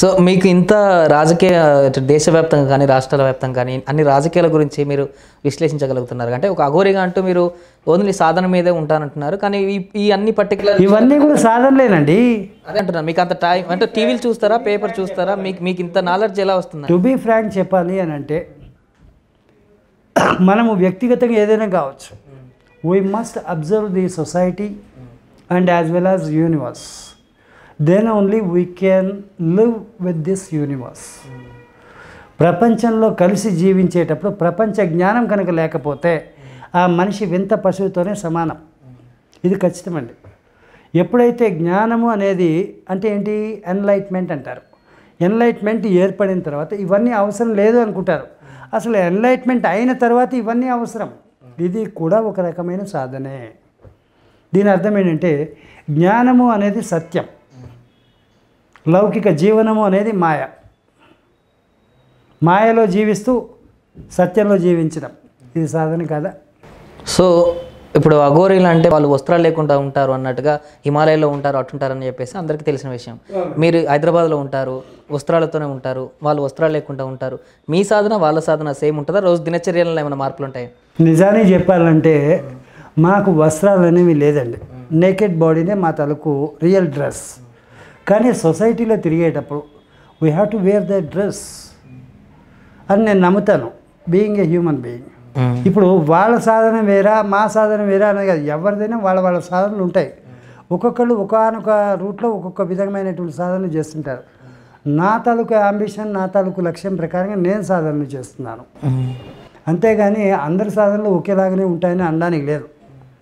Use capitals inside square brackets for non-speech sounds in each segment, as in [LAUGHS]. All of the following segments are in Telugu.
సో మీకు ఇంత రాజకీయ దేశవ్యాప్తంగా కానీ రాష్ట్రాల వ్యాప్తంగా కానీ అన్ని రాజకీయాల గురించి మీరు విశ్లేషించగలుగుతున్నారు. అంటే ఒక అఘోరిగా అంటూ మీరు ఓన్లీ సాధన మీదే ఉంటానంటున్నారు. కానీ ఈ ఈ అన్ని పర్టికులర్ ఇవన్నీ కూడా సాధనలేనండి అదే అంటున్నాను మీకు అంత టైం అంటే టీవీలు చూస్తారా పేపర్ చూస్తారా? మీకు మీకు ఇంత నాలెడ్జ్ ఎలా వస్తుంది? టు బీ ఫ్రాంక్ చెప్పాలి అని అంటే మనము వ్యక్తిగతంగా ఏదైనా కావచ్చు. We must observe the society and as well as universe then only we can live with this universe ప్రపంచంలో కలిసి జీవించేటప్పుడు ప్రపంచ జ్ఞానం కనుక లేకపోతే ఆ మనిషి వింత పశువుతోనే సమానం. ఇది ఖచ్చితమండి. ఎప్పుడైతే జ్ఞానము అనేది అంటే ఏంటి? ఎన్లైట్మెంట్ అంటారు. ఎన్లైట్మెంట్ ఏర్పడిన తర్వాత ఇవన్నీ అవసరం లేదు అనుకుంటారు. అసలు ఎన్లైట్మెంట్ అయిన తర్వాత ఇవన్నీ అవసరం. ఇది కూడా ఒక రకమైన సాధనే. దీని అర్థం ఏంటంటే జ్ఞానము అనేది సత్యం. లౌకిక జీవనము అనేది మాయ. మాయలో జీవిస్తూ సత్యంలో జీవించడం. ఇది సాధన కాదా సో ఇప్పుడు అఘోరీలు అంటే వాళ్ళు వస్త్రాలు లేకుండా ఉంటారు అన్నట్టుగా హిమాలయాల్లో ఉంటారు అట్టుంటారు అని చెప్పేసి అందరికీ తెలిసిన విషయం. మీరు హైదరాబాద్లో ఉంటారు వస్త్రాలతోనే ఉంటారు వాళ్ళు వస్త్రాలు లేకుండా ఉంటారు. మీ సాధన వాళ్ళ సాధన సేమ్ ఉంటుందా? రోజు దినచర్యలలో ఏమైనా మార్పులు ఉంటాయి? నిజానికి చెప్పాలంటే మాకు వస్త్రాలు అనేవి లేదండి. నేకెడ్ బాడీనే మా తలకు రియల్ డ్రెస్ కానీ సొసైటీలో తిరిగేటప్పుడు we have to wear the dress అని నేను నమ్ముతాను. బీయింగ్ ఏ హ్యూమన్ బీయింగ్ ఇప్పుడు వాళ్ళ సాధన వేరా మా సాధన వేరా అనేది కాదు. ఎవరిదైనా వాళ్ళ వాళ్ళ సాధనలు ఉంటాయి. ఒక్కొక్కళ్ళు ఒకనొక రూట్లో ఒక్కొక్క విధమైనటువంటి సాధనలు చేస్తుంటారు. నా తాలూకు అంబిషన్ నా తాలూకు లక్ష్యం ప్రకారంగా నేను సాధనలు చేస్తున్నాను. అంతేగాని అందరి సాధనలు ఒకేలాగానే ఉంటాయని అనడానికి లేదు.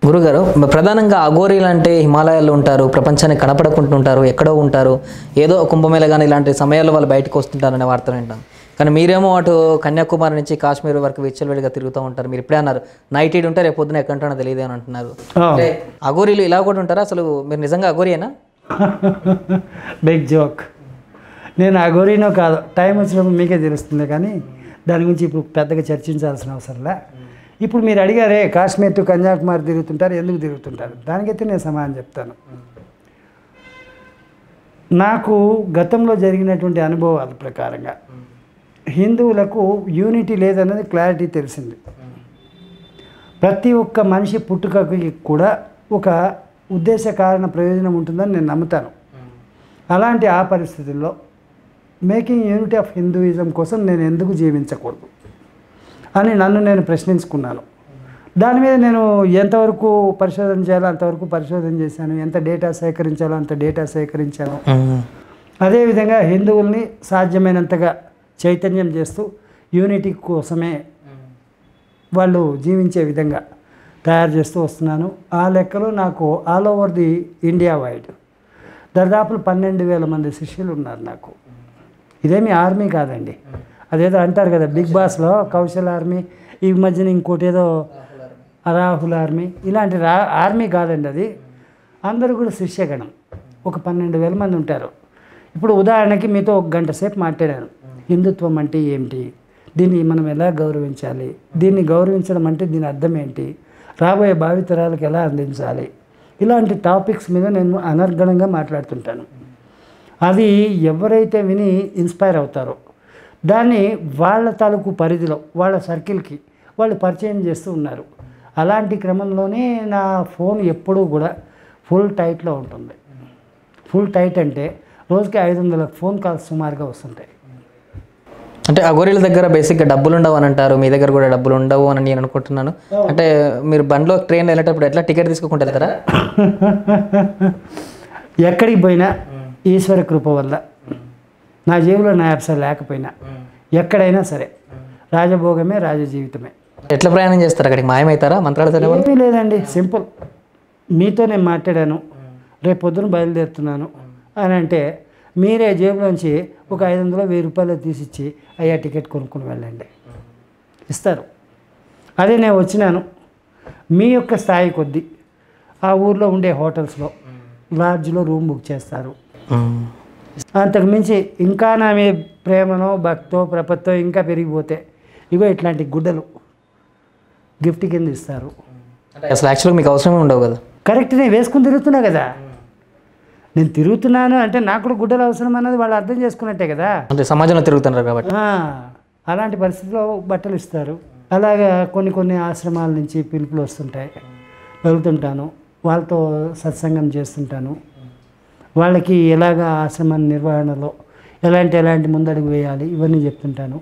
గురుగారు ప్రధానంగా అఘోరీలు అంటే హిమాలయాల్లో ఉంటారు ప్రపంచానికి కనపడకుండా ఉంటారు ఎక్కడో ఉంటారు ఏదో కుంభమేళ కానీ ఇలాంటి సమయాల్లో వాళ్ళు బయటకు వస్తుంటారనే వార్తలు వింటాం. కానీ మీరేమో అటు కన్యాకుమారి నుంచి కాశ్మీర్ వరకు విచ్చలవిడిగా తిరుగుతూ ఉంటారు. మీరు ఇప్పుడే అన్నారు నైట్ ఈడ్ ఉంటే రేపు పొద్దున ఎక్కడ తెలియదు అని అంటున్నారు. అంటే అఘోరీలు ఇలా కూడా ఉంటారా? అసలు మీరు నిజంగా అఘోరియేనా? బిగ్ జోక్ నేను అగోరీనో కాదు టైం వచ్చినప్పుడు మీకే తెలుస్తుంది కానీ దాని గురించి ఇప్పుడు పెద్దగా చర్చించాల్సిన అవసరంలే ఇప్పుడు మీరు అడిగారే కాశ్మీర్ టు కన్యాకుమారి తిరుగుతుంటారు ఎందుకు తిరుగుతుంటారు? దానికైతే నేను సమాధానం చెప్తాను. నాకు గతంలో జరిగినటువంటి అనుభవాల ప్రకారంగా హిందువులకు యూనిటీ లేదన్నది క్లారిటీ తెలిసింది. ప్రతి ఒక్క మనిషి పుట్టుకకి కూడా ఒక ఉద్దేశ కారణ ప్రయోజనం ఉంటుందని నేను నమ్ముతాను. అలాంటి ఆ పరిస్థితుల్లో మేకింగ్ యూనిటీ ఆఫ్ హిందూయిజం కోసం నేను ఎందుకు జీవించకూడదు? అని నన్ను నేను ప్రశ్నించుకున్నాను. దాని మీద నేను ఎంతవరకు పరిశోధన చేయాలో అంతవరకు పరిశోధన చేశాను. ఎంత డేటా సేకరించాలో అంత డేటా సేకరించాను. అదేవిధంగా హిందువుల్ని సాధ్యమైనంతగా చైతన్యం చేస్తూ యూనిటీ కోసమే వాళ్ళు జీవించే విధంగా తయారు చేస్తూ వస్తున్నాను. ఆ లెక్కలో నాకు all over the India wide దాదాపు పన్నెండు వేల మంది శిష్యులు ఉన్నారు నాకు. ఇదేమి ఆర్మీ కాదండి. అదేదో అంటారు కదా బిగ్ బాస్లో కౌశల్ ఆర్మీ ఈ మధ్యన ఇంకోటి ఏదో రాహుల్ ఆర్మీ ఇలాంటి రా ఆర్మీ కాదండి అది. అందరూ కూడా శిష్యగణం. ఒక పన్నెండు వేల మంది ఉంటారు. ఇప్పుడు ఉదాహరణకి మీతో ఒక గంట సేపు మాట్లాడాను. హిందుత్వం అంటే ఏమిటి? దీన్ని మనం ఎలా గౌరవించాలి? దీన్ని గౌరవించడం అంటే దీని అర్థం ఏంటి? రాబోయే భావితరాలకు ఎలా అందించాలి? ఇలాంటి టాపిక్స్ మీద నేను అనర్గణంగా మాట్లాడుతుంటాను. అది ఎవరైతే విని ఇన్స్పైర్ అవుతారో దాన్ని వాళ్ళ తాలూకు పరిధిలో వాళ్ళ సర్కిల్కి వాళ్ళు పరిచయం చేస్తూ ఉన్నారు. అలాంటి క్రమంలోనే నా ఫోన్ ఎప్పుడూ కూడా ఫుల్ టైట్లో ఉంటుంది. ఫుల్ టైట్ అంటే రోజుకి ఐదు వందల ఫోన్ కాల్స్ సుమారుగా వస్తుంటాయి. అంటే అఘోరీల దగ్గర బేసిక్గా డబ్బులు ఉండవు అని అంటారు. మీ దగ్గర కూడా డబ్బులు ఉండవు అని నేను అనుకుంటున్నాను. అంటే మీరు బండిలో ట్రైన్ వెళ్ళేటప్పుడు ఎట్లా టికెట్ తీసుకుంటూ వెళ్తారా? [LAUGHS] ఎక్కడికి పోయినా ఈశ్వర కృప వల్ల నా జేబులో నా యాప్స్ లేకపోయినా ఎక్కడైనా సరే రాజభోగమే రాజజీవితమే ఎట్లా ప్రయాణం చేస్తారు అక్కడికి? మాయమవుతారా? మంత్రాలతోనే ఏమీ లేదండి సింపుల్. మీతో నేను మాట్లాడాను రేపు పొద్దున బయలుదేరుతున్నాను. అని అంటే మీరే జేబులోంచి ఒక ఐదు వందలు వెయ్యి రూపాయలు తీసిచ్చి అయ్యా టికెట్ కొనుక్కొని వెళ్ళండి. ఇస్తారు. అదే నేను వచ్చినాను. మీ యొక్క స్థాయి కొద్దీ ఆ ఊర్లో ఉండే హోటల్స్లో లాడ్జ్లో రూమ్ బుక్ చేస్తారు. అంతకు మించి ఇంకా నా మీద ప్రేమనో భక్తో ప్రపత్తో ఇంకా పెరిగిపోతే ఇగో ఇట్లాంటి గుడ్డలు గిఫ్ట్ కింద ఇస్తారు. అసలు యాక్చువల్గా మీకు అవసరమే ఉండవు కదా? కరెక్ట్ నేను వేసుకుని తిరుగుతున్నా కదా. నేను తిరుగుతున్నాను అంటే నాకు కూడా గుడ్డలు అవసరం అన్నది వాళ్ళు అర్థం చేసుకున్నట్టే కదా. అంటే సమాజంలో తిరుగుతున్నారు కాబట్టి. అలాంటి పరిస్థితిలో బట్టలు ఇస్తారు. అలాగా కొన్ని కొన్ని ఆశ్రమాల నుంచి పిలుపులు వస్తుంటాయి. వెళ్తుంటాను. వాళ్ళతో సత్సంగం చేస్తుంటాను. వాళ్ళకి ఎలాగ ఆశ్రమ నిర్వహణలో ఎలాంటి ఎలాంటి ముందడుగు వేయాలి ఇవన్నీ చెప్తుంటాను.